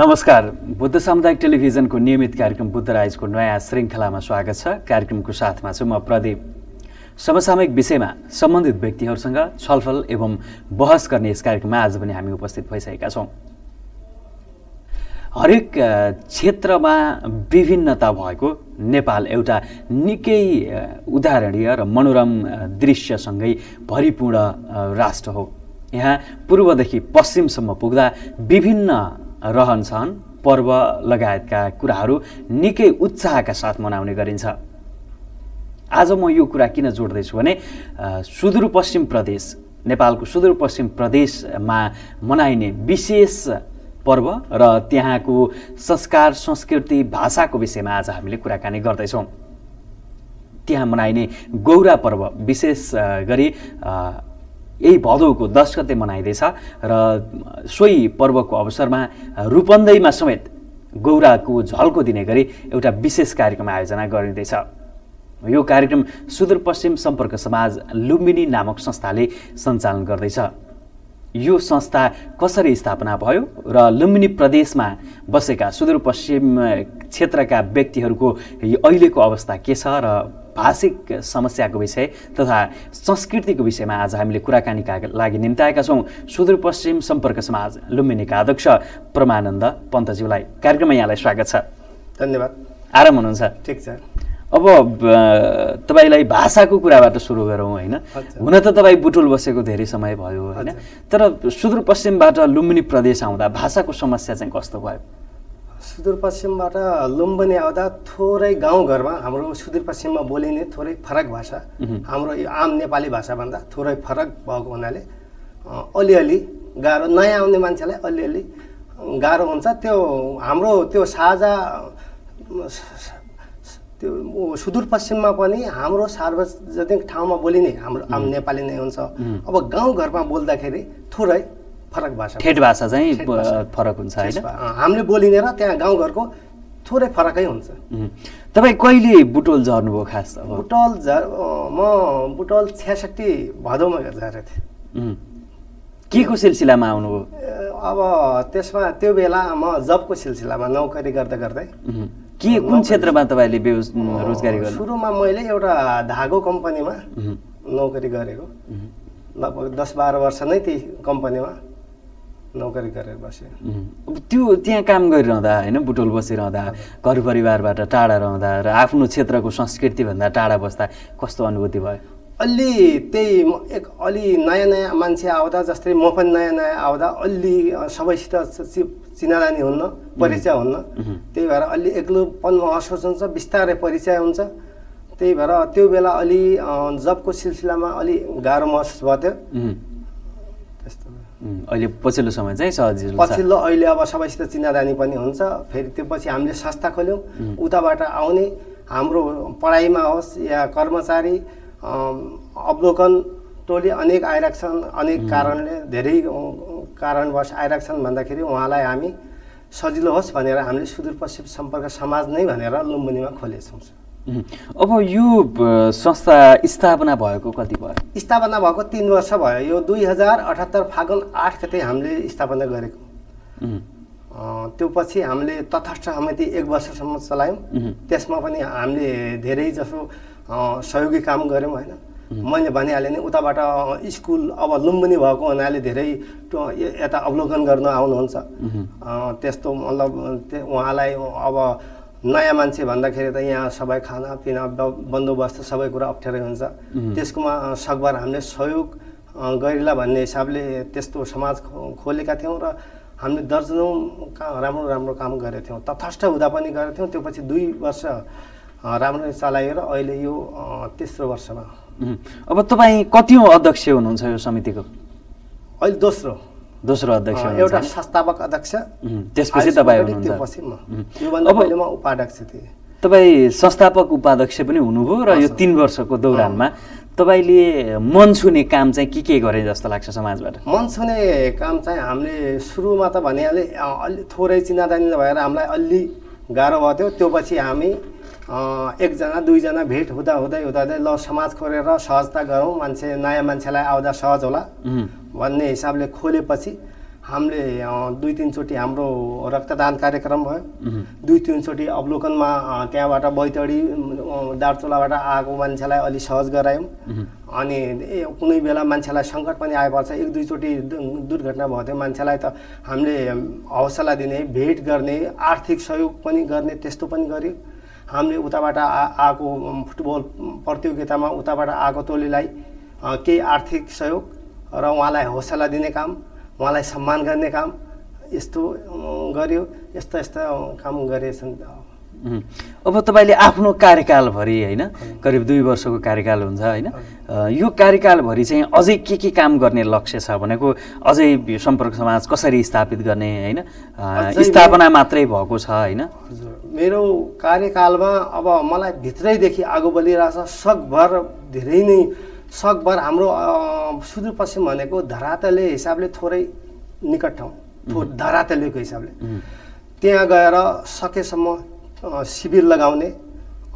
नमस्कार। बुद्ध सामुदायिक टेलिभिजनको नियमित कार्यक्रम बुद्ध राइजको नयाँ श्रृङ्खलामा स्वागत छ। कार्यक्रमको साथमा छु म प्रदीप। समसामयिक विषयमा सम्बन्धित व्यक्तिहरूसँग छलफल एवं बहस गर्ने यस कार्यक्रममा आज पनि हामी उपस्थित भइसकेका छौँ। हरेक क्षेत्रमा विभिन्नता भएको नेपाल एउटा निकै उदाहरणीय र मनोरम दृश्यसँगै भरिपूर्ण राष्ट्र हो। यहाँ पूर्वदेखि पश्चिमसम्म पुग्दा विभिन्न रहनसहन पर्व लगायतका कुराहरू निकै उत्साहका साथ मनाउने गरिन्छ। आज म यो कुरा किन जोड्दैछु भने सुदूरपश्चिम प्रदेश नेपालको सुदूरपश्चिम प्रदेशमा मनाइने विशेष पर्व र त्यहाँको संस्कार संस्कृति भाषाको विषयमा आज हामीले कुराकानी गर्दैछौँ। त्यहाँ मनाइने गौरा पर्व विशेष गरी यही भदौको दस गते मनाइँदैछ र सोही पर्वको अवसरमा रूपन्देहीमा समेत गौराको झल्को दिने गरी एउटा विशेष कार्यक्रम आयोजना गरिँदैछ। यो कार्यक्रम सुदूरपश्चिम सम्पर्क समाज लुम्बिनी नामक संस्थाले सञ्चालन गर्दैछ। यो संस्था कसरी स्थापना भयो र लुम्बिनी प्रदेशमा बसेका सुदूरपश्चिम क्षेत्रका व्यक्तिहरूको अहिलेको अवस्था के छ र भाषिक समस्याको विषय तथा संस्कृतिको विषयमा आज हामीले कुराकानीका लागि निम्ताएका छौँ। सुदूरपश्चिम सम्पर्क समाज लुम्बिनीका अध्यक्ष प्रमानन्द पन्तज्यूलाई कार्यक्रममा यहाँलाई स्वागत छ। धन्यवाद। आराम हुनुहुन्छ? ठिक छ। अब तपाईँलाई भाषाको कुराबाट सुरु गरौँ होइन। हुन त तपाईँ बुटुल बसेको धेरै समय भयो होइन। तर सुदूरपश्चिमबाट लुम्बिनी प्रदेश आउँदा भाषाको समस्या चाहिँ कस्तो भयो? सुदूरपश्चिमबाट लुम्बिनी आउँदा थोरै गाउँघरमा हाम्रो सुदूरपश्चिममा बोलिने थोरै फरक भाषा हाम्रो यो आम नेपाली भाषाभन्दा थोरै फरक भएको हुनाले अलिअलि गाह्रो नयाँ आउने मान्छेलाई अलिअलि गाह्रो हुन्छ। त्यो हाम्रो त्यो साझा त्यो सुदूरपश्चिममा पनि हाम्रो सार्वजनिक ठाउँमा बोलिने हाम्रो आम नेपाली नै हुन्छ। अब गाउँघरमा बोल्दाखेरि थोरै फरक भाषा ठेट भाषा चाहिँ। फरक हुन्छ होइन? हामीले बोलिने र त्यहाँ गाउँघरको थोरै फरकै हुन्छ. तपाईँ कहिले बुटोल झर्नुभयो खास बुटल झर म बुटल छ्यासठी भदौमा झरेको थिएँ. के को सिलसिलामा आउनुभयो? अब त्यसमा त्यो बेला म जबको सिलसिलामा नौकरी गर्दा गर्दै. के कुन क्षेत्रमा तपाईँले रोजगारी गर्नु? सुरुमा मैले एउटा धागो कम्पनीमा. नौकरी गरेको। लगभग दस बाह्र वर्ष नै त्यही कम्पनीमा। नौकरी गरेर बसेँ. अब त्यो त्यहाँ काम गरिरहँदा होइन बुटोल बसिरहँदा घर परिवारबाट टाढा रहँदा र आफ्नो क्षेत्रको संस्कृतिभन्दा टाढा बस्दा कस्तो अनुभूति भयो? अलि त्यही एक अलि नयाँ नयाँ मान्छे आउँदा जस्तै म पनि नयाँ नयाँ आउँदा अलि सबैसित चिनाजानी हुन्न परिचय हुन्न। त्यही भएर अलि एक्लोपन महसुस हुन्छ बिस्तारै परिचय हुन्छ। त्यही भएर त्यो बेला अलि जबको सिलसिलामा अलि गाह्रो महसुस भयो त्यो उम्. त्यस्तो भयो। उम्. अहिले पछिल्लो समय चाहिँ सजिलो पछिल्लो अहिले अब सबैसित चिनाजानी पनि हुन्छ। फेरि त्यो पछि हामीले संस्था खोल्यौँ। उताबाट आउने हाम्रो पढाइमा होस् या कर्मचारी अवलोकन टोली अनेक आइरहेको छन् अनेक कारणले धेरै कारणवश आइरहेको छन् भन्दाखेरि उहाँलाई हामी सजिलो होस् भनेर हामीले सुदूरपश्चिम सम्पर्क समाज नै भनेर लुम्बिनीमा खोलेछौँ. अब यो संस्था स्थापना भएको कति भयो? स्थापना भएको तिन वर्ष भयो। यो दुई हजार अठहत्तर फागुन आठ गते हामीले स्थापना गरेको। त्यो पछि हामीले तथस्थ समिति एक वर्षसम्म चलायौँ. त्यसमा पनि हामीले धेरै जसो सहयोगी काम गऱ्यौँ होइन? मैले भनिहालेँ नि उताबाट स्कुल अब लुम्बिनी भएको हुनाले धेरै यता अवलोकन गर्न आउनुहुन्छ। त्यस्तो मतलब उहाँलाई अब नयाँ मान्छे भन्दाखेरि त यहाँ सबै खानापिना बन्दोबस्त सबै कुरा अप्ठ्यारै हुन्छ। त्यसकोमा सकभर हामीले सहयोग गरिला भन्ने हिसाबले त्यस्तो समाज खोलेका थियौँ र हामीले दर्जनौँ का राम्रो राम्रो काम गरेका थियौँ। तथस्थ हुँदा पनि गरेका थियौँ। त्यो पछि दुई वर्ष राम्ररी चलाएर अहिले यो तेस्रो वर्षमा. अब तपाईँ कतिौँ अध्यक्ष हुनुहुन्छ यो समितिको? अहिले दोस्रो। दोस्रो अध्यक्ष एउटा? संस्थापक अध्यक्ष. त्यसपछि तपाईँ म उपाध्यक्ष थिएँ। तपाईँ संस्थापक उपाध्यक्ष पनि हुनुभयो र यो तिन वर्षको दौरानमा तपाईँले मन छुने काम चाहिँ के के गरे जस्तो लाग्छ समाजबाट? मन छुने काम चाहिँ हामीले सुरुमा त भनिहालेँ अलि थोरै चिनाजानी भएर हामीलाई अलि गाह्रो भयो थियो त्यो पछि हामी एकजना दुईजना भेट हुँदा हुँदै हुँदा हुँदै ल समाज खोलेर सहजता गरौँ मान्छे नयाँ मान्छेलाई आउँदा सहज होला. भन्ने हिसाबले खोलेपछि हामीले दुई तिनचोटि हाम्रो रक्तदान कार्यक्रम भयो। दुई तिनचोटि अवलोकनमा त्यहाँबाट बैतडी दार्चुलाबाट आएको मान्छेलाई अलि सहज गरायौँ। अनि कुनै बेला मान्छेलाई सङ्कट पनि आइपर्छ। एक दुईचोटि दुर्घटना भयो त्यो मान्छेलाई त हामीले हौसला दिने भेट गर्ने आर्थिक सहयोग पनि गर्ने त्यस्तो पनि गर्यो। हामीले उताबाट आ आएको फुटबल प्रतियोगितामा उताबाट आएको टोलीलाई केही आर्थिक सहयोग र उहाँलाई हौसला दिने काम उहाँलाई सम्मान गर्ने काम यस्तो गर्यो यस्ता यस्ता काम गरेछन्. अब तपाईँले आफ्नो कार्यकालभरि होइन करिब दुई वर्षको कार्यकाल हुन्छ होइन यो कार्यकालभरि चाहिँ अझै के के काम गर्ने लक्ष्य छ भनेको अझै सम्पर्क समाज कसरी स्थापित गर्ने होइन स्थापना मात्रै भएको छ होइन? हजुर। मेरो कार्यकालमा अब मलाई भित्रैदेखि आगो बलिरहेछ सकभर धेरै नै सकभर हाम्रो सुदूरपश्चिम भनेको धरातले हिसाबले थोरै निकट ठाउँ धरातलेको हिसाबले। त्यहाँ गएर सकेसम्म शिविर लगाउने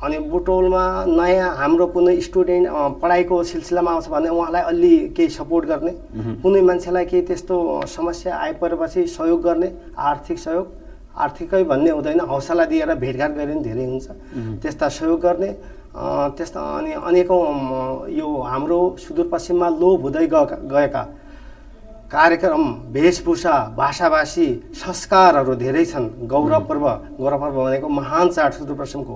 अनि बुटोलमा नयाँ हाम्रो कुनै स्टुडेन्ट पढाइको सिलसिलामा आउँछ भने उहाँलाई अलि केही सपोर्ट गर्ने। कुनै मान्छेलाई केही त्यस्तो समस्या आइपरेपछि सहयोग गर्ने आर्थिक सहयोग आर्थिकै भन्ने हुँदैन हौसला दिएर भेटघाट गरे पनि धेरै हुन्छ। त्यस्ता सहयोग गर्ने त्यस्ता अनि अनेकौँ यो हाम्रो सुदूरपश्चिममा लोप हुँदै गएका गएका कार्यक्रम वेशभूषा भाषाभाषी संस्कारहरू धेरै छन्। गौरव पर्व गौरव पर्व भनेको महान चाड सुदूरपश्चिमको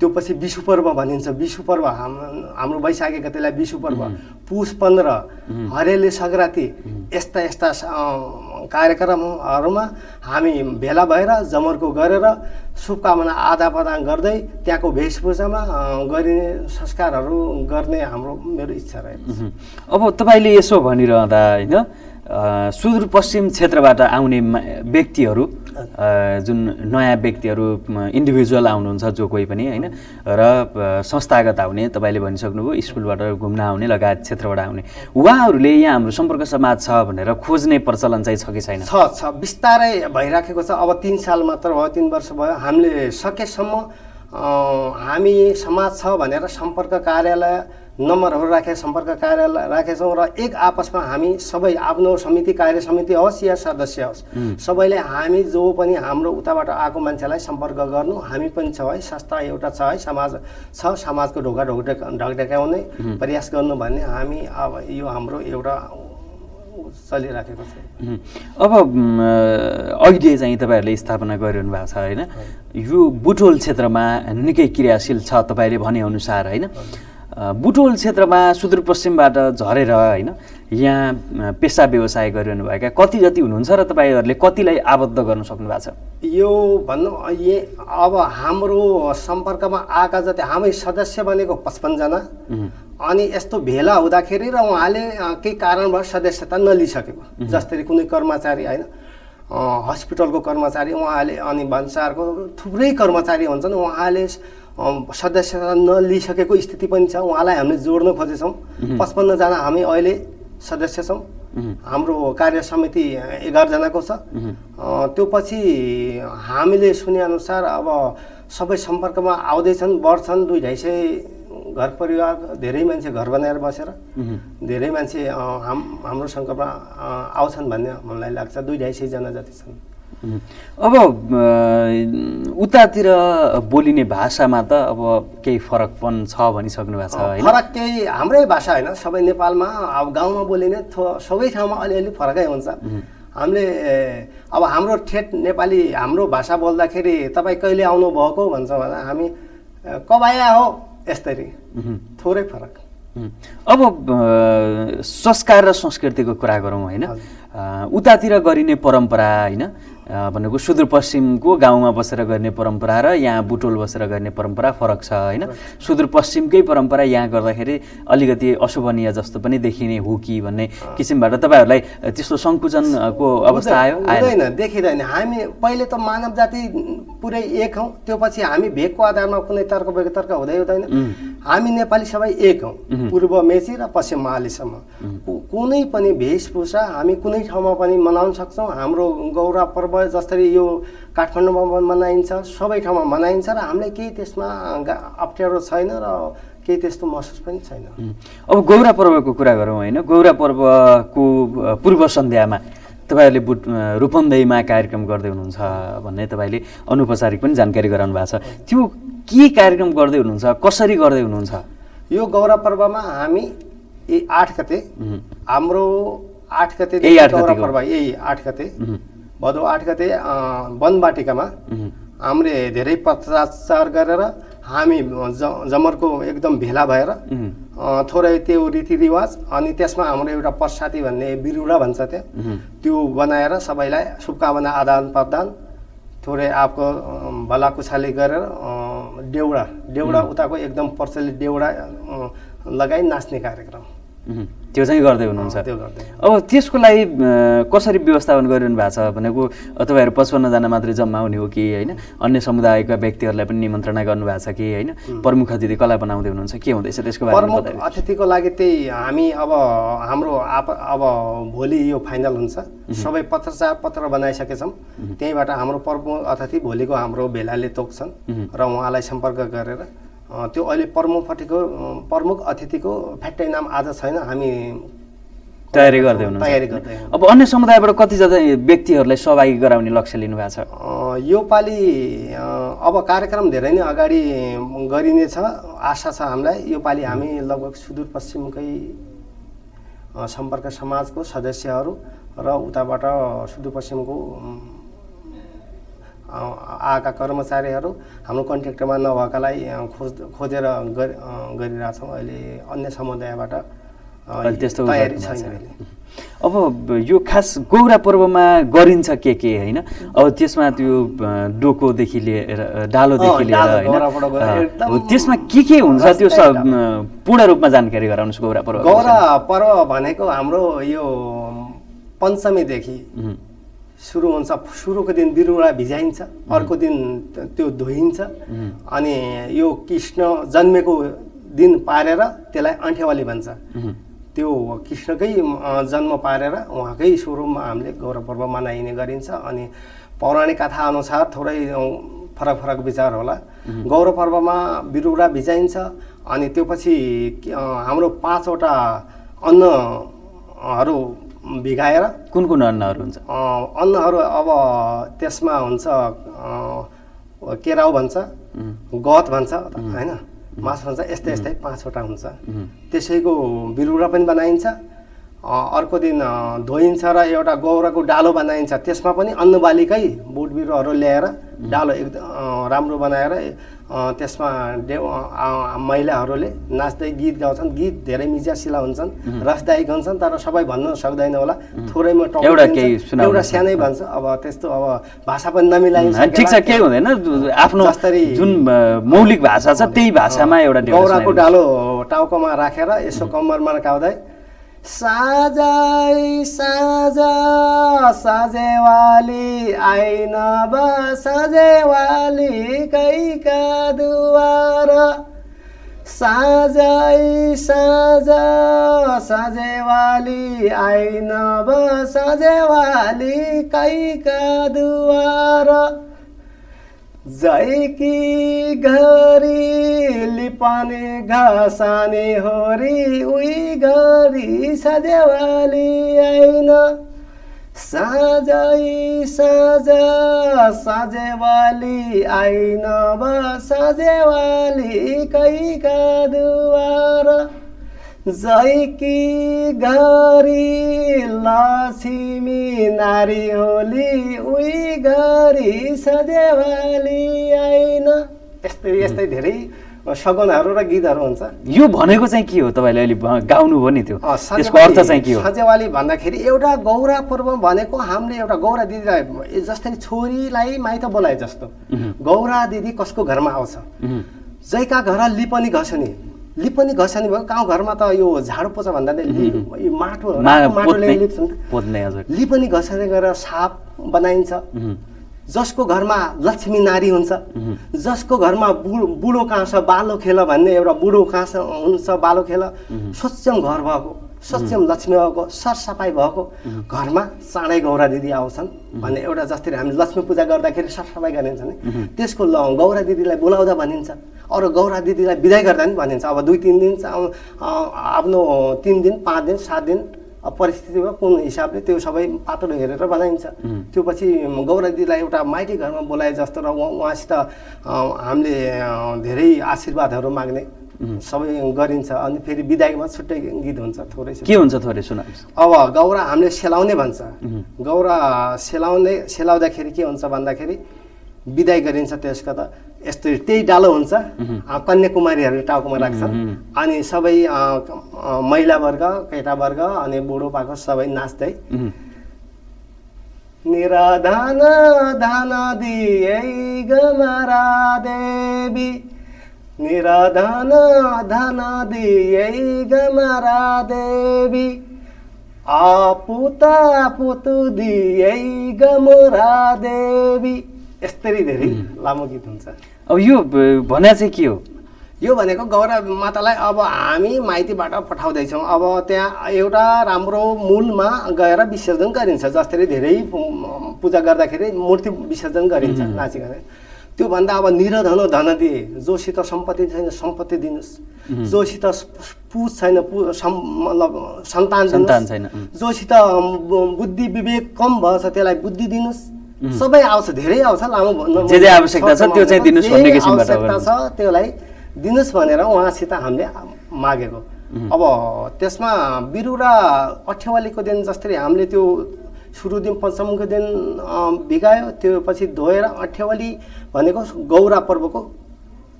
त्यो पछि विशु पर्व भनिन्छ। विशु पर्व हाम हाम्रो वैशाखी गतेलाई विशु पर्व। पुष पन्ध्र हरेली सग्राती यस्ता यस्ता कार्यक्रमहरूमा हामी भेला भएर जमर्को गरेर शुभकामना आदान प्रदान गर्दै त्यहाँको वेशभूषामा गरिने संस्कारहरू गर्ने हाम्रो मेरो इच्छा रहेको छ. अब तपाईँले यसो भनिरहँदा होइन? सुदूरपश्चिम क्षेत्रबाट आउने व्यक्तिहरू जुन नयाँ व्यक्तिहरू इन्डिभिजुअल आउनुहुन्छ जो कोही पनि होइन? र संस्थागत आउने तपाईँले भनिसक्नुभयो स्कुलबाट घुम्न आउने लगायत क्षेत्रबाट आउने। उहाँहरूले यहाँ हाम्रो सम्पर्क समाज छ भनेर खोज्ने प्रचलन चाहिँ छ कि छैन? छ छ। बिस्तारै भइराखेको छ। अब तिन साल मात्र भयो तिन वर्ष भयो। हामीले सकेसम्म हामी समाज छ भनेर सम्पर्क कार्यालय नम्बरहरू राखेर सम्पर्क कार्यालय राखेछौँ र एक आपसमा हामी सबै आफ्नो समिति कार्य समिति होस् या सदस्य होस् सबैले हामी जो पनि हाम्रो उताबाट आएको मान्छेलाई सम्पर्क गर्नु हामी पनि छ है संस्था एउटा छ है समाज छ समाजको ढोका ढोक ढकढकाउने प्रयास गर्नु भन्ने हामी अब यो हाम्रो एउटा चलिराखेको छ. अब अहिले चाहिँ तपाईँहरूले स्थापना गरिरहनु भएको छ होइन? यो बुटोल क्षेत्रमा निकै क्रियाशील छ तपाईँले भनेअनुसार होइन? बुटोल क्षेत्रमा सुदूरपश्चिमबाट झरेर होइन यहाँ पेसा व्यवसाय गरिरहनुभएका कति जति हुनुहुन्छ र तपाईँहरूले कतिलाई आबद्ध गर्न सक्नु भएको छ? यो भन्नु अब हाम्रो सम्पर्कमा आएका जति हामी सदस्य बनेको पचपन्नजना अनि यस्तो भेला हुँदाखेरि र उहाँले केही कारणबाट सदस्यता नलिइसकेको जस्तै कुनै कर्मचारी होइन हस्पिटलको कर्मचारी उहाँले अनि भन्सारको थुप्रै कर्मचारी हुन्छन् उहाँले सदस्यता नलिइसकेको स्थिति पनि छ। उहाँलाई हामीले जोड्न खोजेछौँ। पचपन्नजना हामी अहिले सदस्य छौँ। हाम्रो कार्य समिति एघारजनाको छ। त्यो पछि हामीले सुनेअनुसार अब सबै सम्पर्कमा आउँदैछन् बढ्छन्। दुई ढाई सय घर परिवार धेरै मान्छे घर बनाएर बसेर धेरै मान्छे हाम हाम्रो सङ्कल्पमा अँ, आउँछन् भन्ने मलाई लाग्छ। दुई ढाई सयजना जति छन्. अब उतातिर बोलिने भाषामा त अब केही फरकपन छ भनिसक्नु भएको छ फरक केही हाम्रै भाषा होइन सबै नेपालमा अब गाउँमा बोलिने थो सबै ठाउँमा अलिअलि फरकै हुन्छ। हामीले अब हाम्रो ठेट नेपाली हाम्रो भाषा बोल्दाखेरि तपाईँ कहिले आउनु भएको भन्छ भने हामी ए, कब आया हो यसरी थोरै फरक. अब संस्कार र संस्कृतिको कुरा गरौँ होइन? उतातिर गरिने परम्परा होइन? भनेको सुदूरपश्चिमको गाउँमा बसेर गर्ने परम्परा र यहाँ बुटोल बसेर गर्ने परम्परा फरक छ होइन? सुदूरपश्चिमकै परम्परा यहाँ गर्दाखेरि अलिकति अशोभनीय जस्तो पनि देखिने हो कि भन्ने किसिमबाट तपाईँहरूलाई त्यस्तो सङ्कुचनको अवस्था आयो? आएन। देखिँदैन। हामी पहिले त मानव जाति पुरै एक हौँ त्यो पछि हामी भेगको आधारमा कुनै तर्क तर्क हुँदै हुँदैन। हामी नेपाली सबै एक हौँ। पूर्व मेची र पश्चिम महालीसम्म। कुनै पनि वेशभूषा हामी कुनै ठाउँमा पनि मनाउन सक्छौँ। हाम्रो गौरव पर्व जसरी यो काठमाडौँमा पनि मनाइन्छ सबै ठाउँमा मनाइन्छ र हामीलाई केही त्यसमा अप्ठ्यारो छैन र केही त्यस्तो महसुस पनि छैन. अब गौरा पर्वको कुरा गरौँ होइन। गौरा पर्वको पूर्व सन्ध्यामा तपाईँहरूले बुट रूपन्देहीमा कार्यक्रम गर्दै हुनुहुन्छ भन्ने तपाईँले अनौपचारिक पनि जानकारी गराउनु भएको छ। त्यो के कार्यक्रम गर्दै हुनुहुन्छ? कसरी गर्दै हुनुहुन्छ? यो गौरव पर्वमा हामी यही आठ गते हाम्रो आठ गते गतेको? पर्व यही आठ गते। भदौ आठ गते वनवाटिकामा हामीले धेरै पत्राचार गरेर हामी ज जमरको एकदम भेला भएर थोरै त्यो रीतिरिवाज अनि त्यसमा हाम्रो एउटा पर्साती भन्ने बिरुवा भन्छ त्यहाँ। त्यो बनाएर सबैलाई शुभकामना आदान प्रदान थोरै आपको भलाकुसाली गरेर अ, देउडा देउडा उताको एकदम प्रचलित देउडा अ, लगाई नाच्ने कार्यक्रम। त्यो चाहिँ गर्दै हुनुहुन्छ। अब त्यसको लागि कसरी व्यवस्थापन गरिरहनु भएको छ भनेको तपाईँहरू पचपन्नजना मात्रै जम्मा हुने हो कि होइन? अन्य समुदायका व्यक्तिहरूलाई पनि निमन्त्रणा गर्नुभएको छ कि होइन? प्रमुख अतिथि कसलाई बनाउँदै हुनुहुन्छ। के हुँदैछ त्यसको बारेमा अतिथिको लागि त्यही हामी अब हाम्रो आप अब भोलि यो फाइनल हुन्छ। सबै पत्रचार पत्र बनाइसकेछौँ त्यहीँबाट हाम्रो प्रमुख अतिथि भोलिको हाम्रो भेलाले तोक्छन् र उहाँलाई सम्पर्क गरेर त्यो अहिले प्रमुखपट्टिको अ, प्रमुख अतिथिको फ्याट्टै नाम आज छैन हामी तयारी गर्दै हुनुहुन्छ। तयारी गर्दै। अब अन्य समुदायबाट कति ज्यादा व्यक्तिहरूलाई सहभागी गराउने लक्ष्य लिनु भएको छ? अ, यो पालि अ, अब कार्यक्रम धेरै नै अगाडि गरिनेछ आशा छ हामीलाई। यो पालि हामी लगभग सुदूरपश्चिमकै सम्पर्क समाजको सदस्यहरू र उताबाट सुदूरपश्चिमको आएका कर्मचारीहरू हाम्रो कन्ट्याक्टमा नभएकालाई खोज खोजेर गरि- गरिरहेछौँ। अहिले अन्य समुदायबाट त्यस्तो तयारी छैन। अब यो खास गौरा पर्वमा गरिन्छ के के होइन? अब त्यसमा त्यो डोकोदेखि लिएर डालोदेखि लिएर होइन? त्यसमा के के हुन्छ? त्यो पूर्ण रूपमा जानकारी गराउनुहोस् गौरा पर्व गौरा पर्व भनेको हाम्रो यो पञ्चमीदेखि सुरु हुन्छ सुरुको दिन बिरुवा भिजाइन्छ अर्को दिन त्यो धोइन्छ। अनि यो कृष्ण जन्मेको दिन पारेर त्यसलाई अन्ठेवाली भन्छ। त्यो कृष्णकै जन्म पारेर उहाँकै स्वरूपमा हामीले गौरव पर्व मनाइने गरिन्छ। अनि पौराणिक कथा अनुसार थोरै फरक फरक विचार होला। गौरव पर्वमा बिरुवा भिजाइन्छ। अनि त्यो पछि हाम्रो पाँचवटा अन्नहरू भिगाएर? कुन कुन अन्नहरू हुन्छ? अन्नहरू अब त्यसमा हुन्छ केराउ भन्छ गत भन्छ होइन? मासु भन्छ यस्तै यस्तै पाँचवटा हुन्छ। त्यसैको बिरुवा पनि बनाइन्छ। अर्को दिन धोइन्छ र एउटा गौराको डालो बनाइन्छ। त्यसमा पनि अन्नबालीकै बोट बिरुवाहरू ल्याएर डालो एकदम राम्रो बनाएर त्यसमा अ, महिलाहरूले नाच्दै गीत गाउँछन्। गीत धेरै मिजासिला हुन्छन् रसदायक हुन्छन् तर सबै भन्न सक्दैन होला। थोरैमा एउटा। केही एउटा। सानै भन्छ। अब त्यस्तो अब भाषा पनि नमिलाइन्छ। ठिक छ केही हुँदैन। आफ्नो जुन मौलिक भाषा छ त्यही भाषामा एउटा गौराको। डालो टाउकोमा राखेर यसो कम्मरमा काउँदै साजै साज साजेवाली आइन ब साजेवाली कैका दुवार। साजै साज साजेवाली आइन ब साजेवाली कैका दुवार। जैकी घरी लिपाने घासाने होरी उही घरी सजेवाली आइन साजै साज साजेवाली आइन ब साजेवाली कैका दुवार जैकी घरी लक्ष्मी नारी होली उही घरी सजेवाली आइन यस्तै यस्तै धेरै सगुनहरू र गीतहरू हुन्छ। यो भनेको चाहिँ के हो तपाईँले अहिले भ- गाउनु हो नि त्यो? त्यसको अर्थ चाहिँ के हो? सजेवाली भन्दाखेरि एउटा गौरा पर्व भनेको हामीले एउटा गौरा दिदीलाई जस्तै छोरीलाई माइत बोलाए जस्तो। गौरा दिदी कसको घरमा आउँछ? जैका घर लिपनी घसनी लिपनी घसनी भयो। गाउँ घरमा त यो झाडु पोछा भन्दा यो माटो माटोले हजुर। लिपनी घसनी गरेर साप बनाइन्छ। जसको घरमा लक्ष्मी नारी हुन्छ जसको घरमा बुढो बुढो छ बालो खेल भन्ने एउटा बुढो कहाँ छ हुन्छ बालो खेल स्वच्छम घर भएको स्वच्छम लक्ष्मी भएको सरसफाइ भएको घरमा चाँडै गौरा दिदी आउँछन् भन्ने एउटा जसरी हामी लक्ष्मी पूजा गर्दाखेरि सरसफाइ गरिन्छ नि त्यसको ल गौरा दिदीलाई बोलाउँदा भनिन्छ अरू गौरा दिदीलाई विदाय गर्दा पनि भनिन्छ अब दुई तिन दिन आफ्नो तिन दिन पाँच दिन सात दिन परिस्थितिमा कुन हिसाबले त्यो सबै पातलो हेरेर बनाइन्छ। त्यो पछि गौरा दिदीलाई एउटा माइती घरमा बोलाए जस्तो र उहाँ उहाँसित हामीले धेरै आशीर्वादहरू माग्ने सबै गरिन्छ। अनि फेरि बिदाईमा छुट्टै गीत हुन्छ थोरै के हुन्छ थोरै सुनाउनुहोस् अब गौरा हामीले सेलाउने भन्छ। गौरा सेलाउने सेलाउँदाखेरि के हुन्छ भन्दाखेरि बिदाई गरिन्छ त्यसको त। यस्तो त्यही डालो हुन्छ। अ, कन्याकुमारीहरूले टाउकोमा राख्छन्। अनि सबै अ, अ, महिला वर्ग केटा वर्ग अनि बुढो पाको सबै नाच्दै निराधान धान दिए गमरा देवी। निराधान धन दिए गमरा देवी। आपुता पुतु दिए गमरा देवी। यस्तरी धेरै लामो गीत हुन्छ। अब यो भन्या चाहिँ के हो? यो भनेको गौरा मातालाई अब हामी माइतीबाट पठाउँदैछौँ। अब त्यहाँ एउटा राम्रो मूलमा गएर विसर्जन गरिन्छ जसरी धेरै पूजा गर्दाखेरि मूर्ति विसर्जन गरिन्छ नाचिकन। त्योभन्दा अब निरधन धन दिए। जोसित सम्पत्ति छैन सम्पत्ति दिनुहोस्। जोसित पुज छैन पु मतलब सन्तान सन्तान। छैन। जोसित बुद्धि विवेक कम भएछ त्यसलाई बुद्धि दिनुहोस्। सबै आउँछ धेरै आउँछ लामो भन्नु- जे जे आवश्यकता छ त्यो चाहिँ दिनुहोस् भन्ने किसिमबाट आवश्यकता। छ त्यसलाई दिनुहोस् भनेर उहाँसित हामीले मागेको अब त्यसमा बिरु र अठ्यावालीको दिन जसरी हामीले त्यो सुरु दिन पञ्चमको दिन भिगायो त्यो पछि धोएर अठ्यावाली भनेको गौरा पर्वको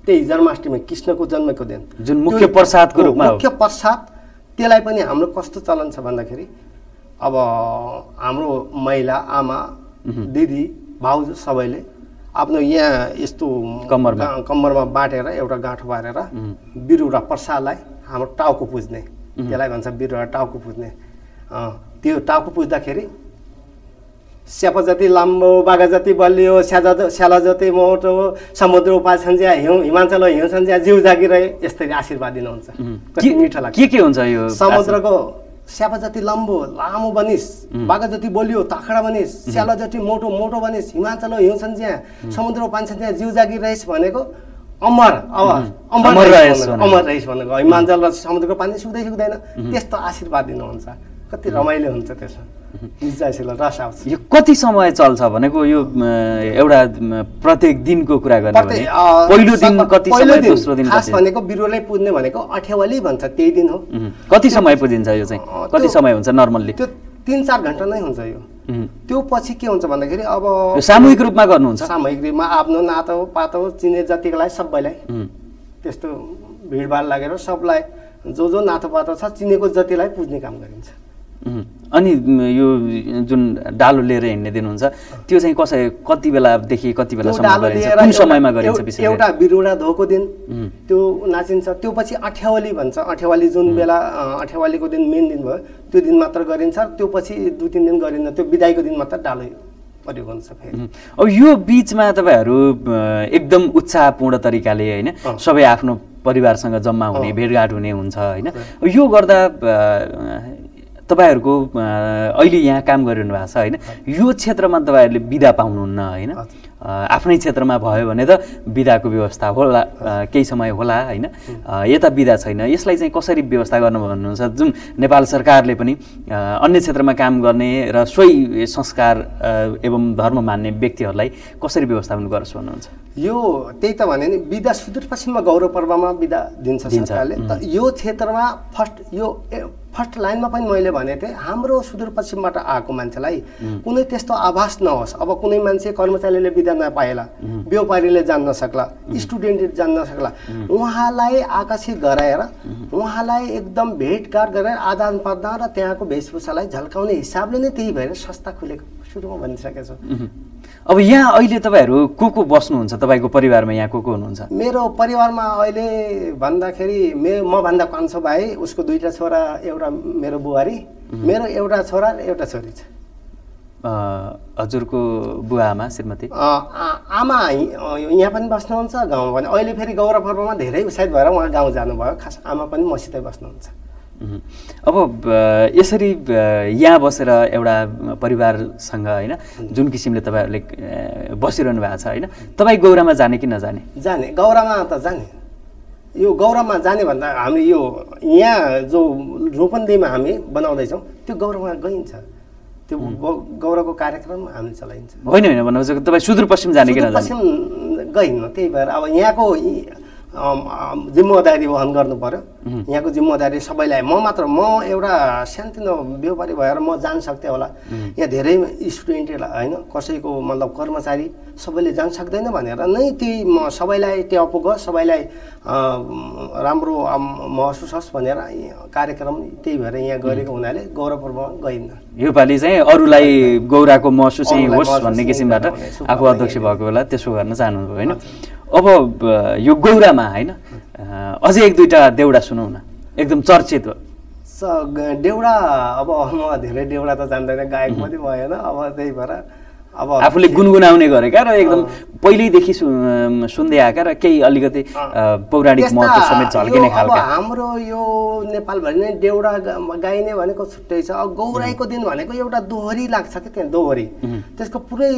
त्यही जन्माष्टमी कृष्णको जन्मको दिन जुन मुख्य प्रसादको रूपमा। मुख्य प्रसाद त्यसलाई पनि हाम्रो कस्तो चलन छ भन्दाखेरि अब हाम्रो महिला आमा दिदी भाउजू सबैले आफ्नो यहाँ यस्तो कम्मरमा। कम्मरमा बाटेर एउटा गाँठो बारेर बिरु र प्रसादलाई हाम्रो टाउको पुज्ने। त्यसलाई भन्छ बिरु र टाउको पुज्ने। त्यो टाउको पुज्दाखेरि स्याप जति लाम्बो बाघा जति बलियो स्याजा स्याला जति मोटो समुद्र उपाल छन्ज्या हिउँ हिमाञ्चल हिउँ छन्ज्या जिउ जागिरहे यसरी आशीर्वाद दिनुहुन्छ। के के हुन्छ यो समुद्रको स्यापा जति लम्बो लामो बनिस बाघा जति बलियो ताखडा बनिस स्याला जति मोटो मोटो बनिस हिमाचल हिउँछन् ज्याँ समुद्र पान्छन् त्यहाँ जिउ जागिर रहेछ भनेको अमर अब अमर अमर रहेछ भनेको। हिमाञ्चल र समुद्रको पानी सुक्दै सुक्दैन। त्यस्तो आशीर्वाद दिनुहुन्छ। कति रमाइलो हुन्छ त्यसमा। यो कति समय चल्छ भनेको यो एउटा प्रत्येक दिनको कुरा गर्ने पहिलो दिन कति समय दोस्रो दिन खास भनेको बिरुवालाई पुज्ने भनेको अठ्यावाली भन्छ त्यही दिन हो। कति समय पुगिन्छ यो चाहिँ? कति समय हुन्छ नर्मल्ली त्यो तिन चार घन्टा नै हुन्छ यो। त्यो पछि के हुन्छ भन्दाखेरि अब सामूहिक रूपमा गर्नुहुन्छ? सामग्रीमा आफ्नो नातो पातो चिने जतिकोलाई सबैलाई। त्यस्तो भिडभाड लागेर सबलाई जो जो नातो पातो छ चिनेको जतिलाई पुज्ने काम गरिन्छ। अनि यो जुन डालो लिएर हिँड्ने दिनुहुन्छ त्यो चाहिँ कसै कति बेलादेखि कति बेलासम्म समयमा गरिन्छ एउटा? बिरुवा धोको दिन त्यो नाचिन्छ। त्यो पछि अठ्यावली भन्छ। अठ्यावली जुन बेला अठ्यावलीको दिन मेन दिन भयो त्यो दिन मात्र गरिन्छ। त्यो पछि दुई तिन दिन गरिन्छ। त्यो बिदाईको दिन मात्र डालो प्रयोग हुन्छ फेरि। अब यो बिचमा तपाईँहरू एकदम उत्साहपूर्ण तरिकाले होइन। सबै आफ्नो परिवारसँग जम्मा हुने। भेटघाट हुने हुन्छ होइन। यो गर्दा तपाईँहरूको अहिले यहाँ काम गरिरहनु भएको छ होइन? यो क्षेत्रमा तपाईँहरूले बिदा पाउनुहुन्न होइन? आफ्नै क्षेत्रमा भयो भने त बिदाको व्यवस्था होला केही समय होला होइन? यता बिदा छैन। यसलाई चाहिँ कसरी व्यवस्था गर्नु भन्नुहुन्छ? जुन नेपाल सरकारले पनि अन्य क्षेत्रमा काम गर्ने र सोही संस्कार एवं धर्म मान्ने व्यक्तिहरूलाई कसरी व्यवस्थापन गर्छ भन्नुहुन्छ? यो त्यही त भने नि विदा सुदूरपश्चिममा गौरव पर्वमा विदा दिन्छ सरकारले। त यो क्षेत्रमा फर्स्ट यो ए- फर्स्ट लाइनमा पनि मैले भनेको थिएँ हाम्रो सुदूरपश्चिमबाट आएको मान्छेलाई कुनै त्यस्तो आभास नहोस्। अब कुनै मान्छे कर्मचारीले विदा नपाएला व्यापारीले जान्न सक्ला स्टुडेन्टले जान्न सक्ला उहाँलाई आकर्षित गराएर उहाँलाई एकदम भेटघाट गरेर आदान प्रदान र त्यहाँको वेशभूषालाई झल्काउने हिसाबले नै त्यही भएर संस्था खुलेको सुरुमा भनिसकेको छु। अब यहाँ अहिले तपाईँहरू को को बस्नुहुन्छ? तपाईँको परिवारमा यहाँ को को हुनुहुन्छ? मेरो परिवारमा अहिले भन्दाखेरि मे मभन्दा कान्छो भाइ उसको दुईवटा छोरा एउटा मेरो बुहारी। मेरो एउटा छोरा र एउटा छोरी छ। हजुरको बुवा आमा श्रीमती? आमा यहाँ पनि बस्नुहुन्छ गाउँमा पनि। अहिले फेरि गौरव पर्वमा धेरै उत्साहित भएर उहाँ गाउँ जानुभयो। खास आमा पनि मसितै बस्नुहुन्छ। अब यसरी यहाँ बसेर एउटा परिवारसँग होइन जुन किसिमले तपाईँहरूले बसिरहनु भएको छ होइन तपाईँ गौरामा जाने कि नजाने? जाने। गौरामा त जाने। यो गौरवमा जाने भन्दा हामी यो यहाँ जो रूपन्देहीमा हामी बनाउँदैछौँ त्यो गौरवमा गइन्छ। त्यो गौरवको कार्यक्रम हामी चलाइन्छ। होइन होइन भन्नुहोस् तपाईँ सुदूरपश्चिम जाने किन जाने सुदूरपश्चिम गइन्न त्यही भएर अब यहाँको जिम्मेवारी वहन गर्नु पर्यो। यहाँको जिम्मेवारी सबैलाई। म मात्र म एउटा सानोतिनो व्यापारी भएर म जान सक्थेँ होला। यहाँ धेरै स्टुडेन्टहरूलाई होइन कसैको मतलब कर्मचारी सबैले जान सक्दैन भनेर नै त्यही म सबैलाई ट्यापो गयोस् सबैलाई राम्रो महसुस होस् भनेर कार्यक्रम त्यही भएर यहाँ गरेको हुनाले गौरवपूर्वक गइन्न योपालि चाहिँ अरूलाई गौराको महसुस चाहिँ होस् भन्ने किसिमबाट आफू अध्यक्ष। भएको बेला त्यसो गर्न चाहनुभयो होइन? अब यो गौरामा होइन अझै एक दुईवटा देउडा सुनौ न। एकदम चर्चित हो। स देउडा अब म धेरै देउडा त जान्दैन गायक पनि भएन अब त्यही भएर अब आफूले गुनगुनाउने गरेका र एकदम पहिल्यैदेखि सुन्दै आएका र केही अलिकति पौराणिक महत्त्व समेत झल्किने खालका। हाम्रो यो नेपालभरि नै देउडा गाइने भनेको छुट्टै छ। गौराईको दिन भनेको एउटा दोहोरी लाग्छ कि त्यहाँ दोहोरी? त्यसको पुरै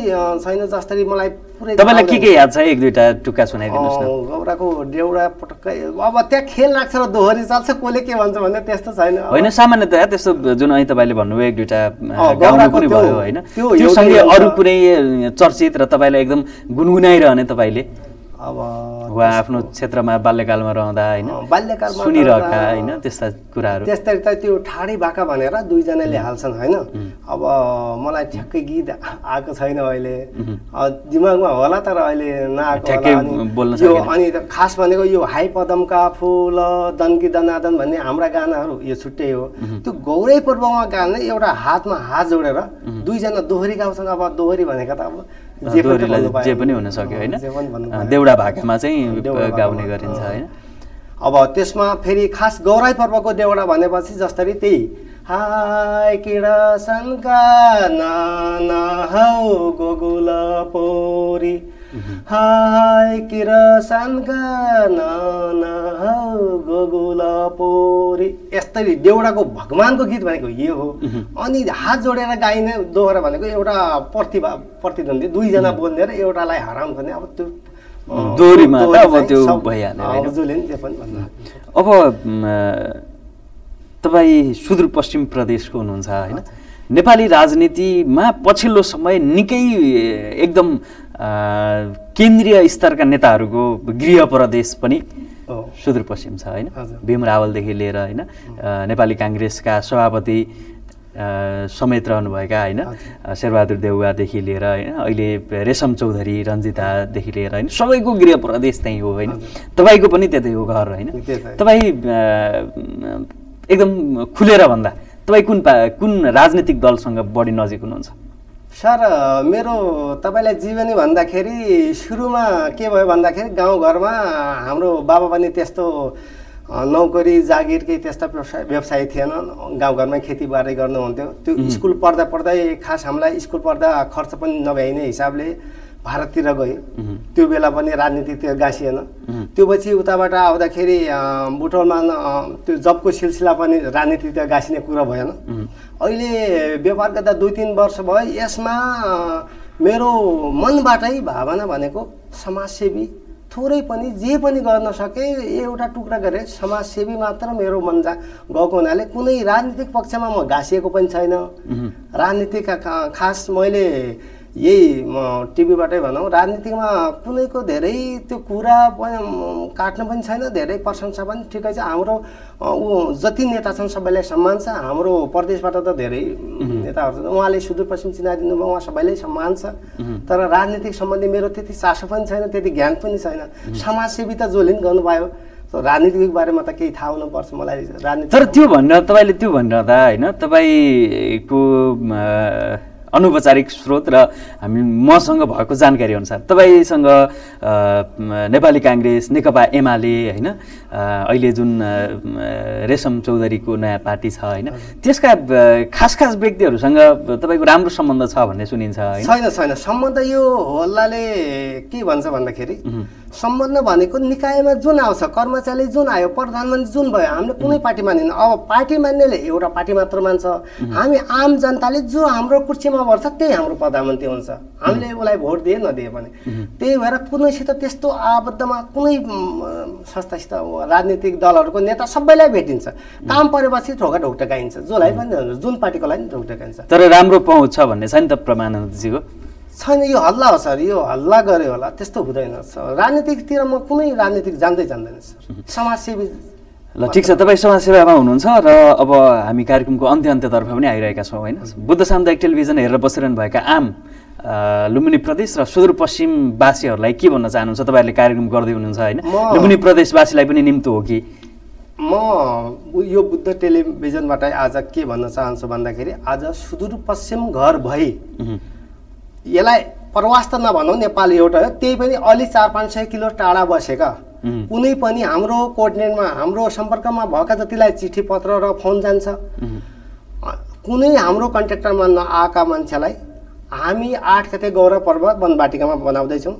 छैन जसरी मलाई पुरै तपाईँलाई के के याद छ? एक दुईवटा टुक्का सुनाइदिनुहोस् न। गौराको देउडा पटक्कै अब त्यहाँ खेल लाग्छ र दोहोरी चल्छ। कसले के भन्छ भन्ने त्यस्तो छैन। होइन सामान्यतया त्यस्तो जुन अहिले तपाईँले भन्नुभयो एक दुईवटा गाउनु गौराको पनि भयो होइन। कुनै चर्चित र तपाईँलाई एकदम गुनगुनाइरहने तपाईँले? अब वा आफ्नो क्षेत्रमा बाल्यकालमा रहँदा होइन बाल्यकालमा सुनिरहेका होइन त्यस्ता कुराहरू। त्यस्तै त त्यो ठाडी भाका भनेर दुईजनाले हाल्छन् होइन? अब मलाई ठ्याक्कै गीत आएको छैन अहिले। दिमागमा होला तर अहिले नआएको अनि खास भनेको यो हाई पदमका फुल दन्की दनादन भन्ने हाम्रा गानाहरू यो छुट्टै हो। त्यो गौरै पूर्वमा गाउने एउटा हातमा हात जोडेर दुईजना दोहोरी गाउँछन् अब दोहोरी भनेको त अब दोहोरीलाई। जे पनि हुन सक्यो होइन। देउडा भाकामा चाहिँ गाउने गरिन्छ। होइन अब त्यसमा फेरि खास गौराई पर्वको देउडा भनेपछि जसरी त्यही हाय किडसनका नाना हौ गोगुल पोरी हाय किरसनका गोगुल पोरी यस्तरी देउडाको भगवान्को गीत भनेको यो हो। अनि हात जोडेर गाइने दोहोरा भनेको एउटा प्रतिभा प्रतिद्वन्दी दुईजना बोल्ने र एउटालाई हराउनु पर्ने अब त्यो दोहोरीमा अब त्यो भइहाल्यो। अब तपाईँ सुदूरपश्चिम प्रदेशको हुनुहुन्छ होइन? नेपाली राजनीतिमा पछिल्लो समय निकै एकदम केन्द्रीय स्तरका नेताहरूको गृह प्रदेश पनि। सुदूरपश्चिम छ होइन। भीम रावलदेखि लिएर होइन नेपाली काङ्ग्रेसका सभापति समेत रहनुभएका होइन शेरबहादुर देउवादेखि लिएर होइन अहिले रेशम चौधरी रञ्जितादेखि लिएर होइन सबैको गृह प्रदेश त्यहीँ हो होइन तपाईँको पनि त्यतै हो घर होइन। तपाईँ एकदम खुलेर भन्दा तपाईँ कुन पा कुन राजनीतिक दलसँग बढी नजिक हुनुहुन्छ सर मेरो तपाईँलाई जीवनी भन्दाखेरि सुरुमा के भयो भन्दाखेरि गाउँघरमा हाम्रो बाबा पनि त्यस्तो नोकरी जागिर केही त्यस्ता व्यवसाय व्यवसाय थिएन। गाउँघरमै खेतीबारी गर्नुहुन्थ्यो। त्यो स्कुल पढ्दा पढ्दै खास हामीलाई स्कुल पढ्दा खर्च पनि नभ्याइने हिसाबले भारततिर गयो त्यो बेला पनि राजनीतितिर गाँसिएन। त्यो पछि उताबाट आउँदाखेरि बुटोलमा त्यो जबको सिलसिला पनि राजनीतितिर गाँसिने कुरा भएन। अहिले व्यापार गर्दा दुई तिन वर्ष भयो यसमा मेरो मनबाटै भावना भनेको समाजसेवी थोरै पनि जे पनि गर्न सके एउटा टुक्रा गरे समाजसेवी मात्र मेरो मन जा गएको हुनाले कुनै राजनीतिक पक्षमा म घाँसिएको पनि छैन। राजनीतिका खास मैले यही म टिभीबाटै भनौँ राजनीतिमा कुनैको धेरै त्यो कुरा पनि काट्नु पनि छैन धेरै प्रशंसा पनि ठिकै छ। हाम्रो ऊ जति नेता छन् सबैलाई सम्मान छ। हाम्रो प्रदेशबाट त धेरै नेताहरू छन्। उहाँले सुदूरपश्चिम चिनाइदिनु भयो उहाँ सबैलाई सम्मान छ। तर राजनीतिक सम्बन्धी मेरो त्यति चासो पनि छैन त्यति ज्ञान पनि छैन। समाजसेवी त जसले पनि गर्नुभयो राजनीतिको बारेमा त केही थाहा हुनुपर्छ मलाई। राजनीति तर त्यो भनेर तपाईँले त्यो भनिरहँदा होइन तपाईँको अनौपचारिक स्रोत र हामी मसँग भएको जानकारी अनुसार तपाईँसँग नेपाली काङ्ग्रेस नेकपा एमाले होइन अहिले जुन रेशम चौधरीको नयाँ पार्टी छ होइन त्यसका खास खास व्यक्तिहरूसँग तपाईँको राम्रो सम्बन्ध छ भन्ने सुनिन्छ छैन छैन। सम्बन्ध यो हल्लाले के भन्छ भन्दाखेरि सम्बन्ध भनेको निकायमा जुन आउँछ कर्मचारी जुन आयो प्रधानमन्त्री जुन भयो हामीले कुनै पार्टी मानिन। अब पार्टी मान्नेले एउटा पार्टी मात्र मान्छ। हामी आम जनताले जो हाम्रो कुर्सीमा बढ्छ त्यही हाम्रो प्रधानमन्त्री हुन्छ। हामीले उसलाई भोट दिए नदिए भने त्यही भएर कुनैसित त्यस्तो आबद्धमा कुनै संस्थासित राजनीतिक दलहरूको नेता सबैलाई भेटिन्छ। काम परेपछि ढोका ढोकटकाइन्छ। जसलाई पनि जुन पार्टीकोलाई पनि ढोकटकाइन्छ। तर राम्रो पहुँच छ भन्ने छ नि त प्रमानन्दजीको। छैन यो हल्ला हो सर यो हल्ला गऱ्यो होला त्यस्तो हुँदैन सर। राजनीतिकतिर म कुनै राजनीतिक जान्दै जान्दैन सर। समाजसेवी ल ठिक छ तपाईँ समाजसेवामा हुनुहुन्छ र अब हामी कार्यक्रमको अन्त्य अन्त्यतर्फ पनि आइरहेका छौँ होइन? बुद्ध सामुदायिक टेलिभिजन हेरेर बसिरहनुभएका आम अ, लुम्बिनी प्रदेश र सुदूरपश्चिमवासीहरूलाई के भन्न चाहनुहुन्छ? तपाईँहरूले कार्यक्रम गर्दै हुनुहुन्छ होइन? लुम्बिनी प्रदेशवासीलाई पनि निम्तो हो कि? म यो बुद्ध टेलिभिजनबाट आज के भन्न चाहन्छु भन्दाखेरि आज सुदूरपश्चिम घर भई यसलाई प्रवास त नभनौँ नेपाल एउटा हो। त्यही पनि अलि चार पाँच सय किलो टाढा बसेका। कुनै पनि हाम्रो कोर्डिनेटमा हाम्रो सम्पर्कमा भएका जतिलाई चिठी पत्र र फोन जान्छ कुनै हाम्रो कन्ट्याक्टरमा नआएका मान्छेलाई हामी आठ गते गौरव पर्व वनवाटिकामा बनाउँदैछौँ।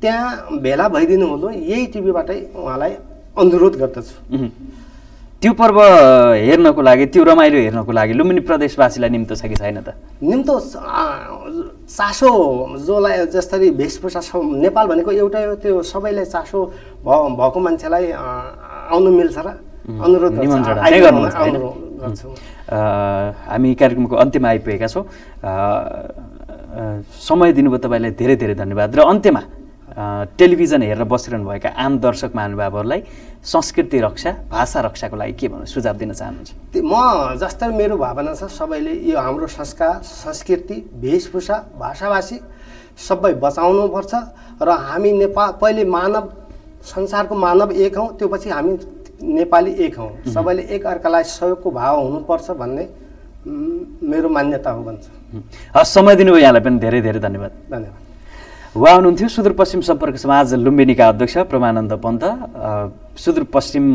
त्यहाँ भेला भइदिनु हुँदो यही टिभीबाटै उहाँलाई अनुरोध गर्दछु। त्यो पर्व हेर्नको लागि त्यो रमाइलो हेर्नको लागि लुम्बिनी प्रदेशवासीलाई निम्तो छ कि छैन त? निम्तो चासो जसलाई जसरी वेशभूषा छ नेपाल भनेको एउटै त्यो सबैलाई चासो भएको मान्छेलाई आउनु मिल्छ र अनुरोध हामी कार्यक्रमको अन्त्यमा आइपुगेका छौँ। समय दिनुभयो तपाईँलाई धेरै धेरै धन्यवाद। र अन्त्यमा टेलिभिजन हेरेर बसिरहनुभएका आम दर्शक महानुभावहरूलाई संस्कृति रक्षा भाषा रक्षाको लागि के भन्नु सुझाव दिन चाहनुहुन्छ? म जस्तै मेरो भावना छ सबैले यो हाम्रो संस्कार संस्कृति वेशभूषा भाषाभाषी सबै बचाउनुपर्छ र हामी नेपाल पहिले मानव संसारको मानव एक हौँ त्यो पछि हामी नेपाली एक हौँ। सबैले एक अर्कालाई सहयोगको भाव हुनुपर्छ भन्ने मेरो मान्यता हो भन्छ। हस् समय दिनुभयो यहाँलाई पनि धेरै धेरै धन्यवाद। धन्यवाद। उहाँ हुनुहुन्थ्यो सुदूरपश्चिम सम्पर्क समाज लुम्बिनीका अध्यक्ष प्रमानन्द पन्त सुदूरपश्चिम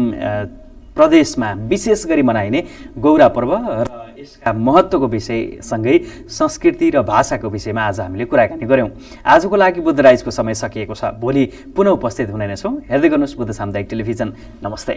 प्रदेशमा विशेष गरी मनाइने गौरा पर्व र यसका महत्त्वको विषयसँगै संस्कृति र भाषाको विषयमा आज हामीले कुराकानी गऱ्यौँ आजको लागि बुद्ध राइजको समय सकिएको छ। भोलि पुनः उपस्थित हुने नै छौँ हेर्दै गर्नुहोस् बुद्ध सामुदायिक टेलिभिजन। नमस्ते।